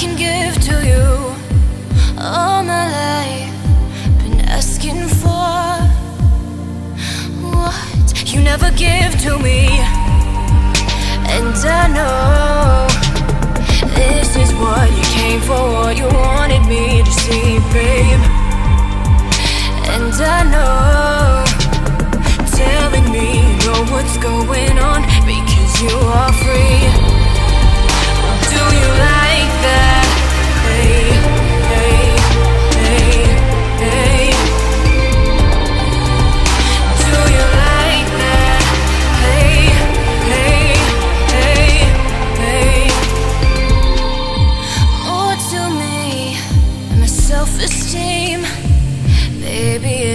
can give to you all my life. Been asking for what you never give to me, and I know this is what you came for.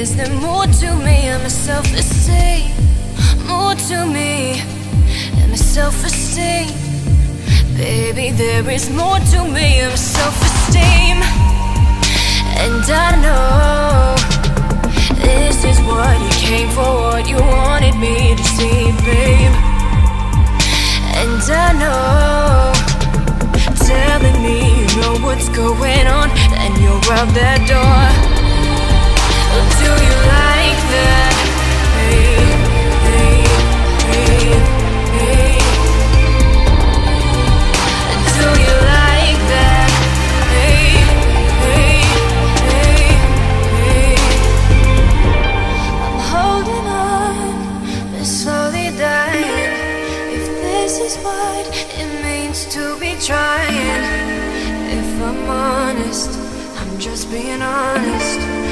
Is there more to me Am my self-esteem? More to me Am my self-esteem. Baby, there is more to me and my self-esteem. And I know this is what you came for, what you wanted me to see, babe. And I know, telling me you know what's going on, and you're out that door. Trying, if I'm holding on to solid ground. If this is right, it means to be trying. And for honest, I'm just being honest.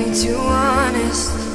Way too honest.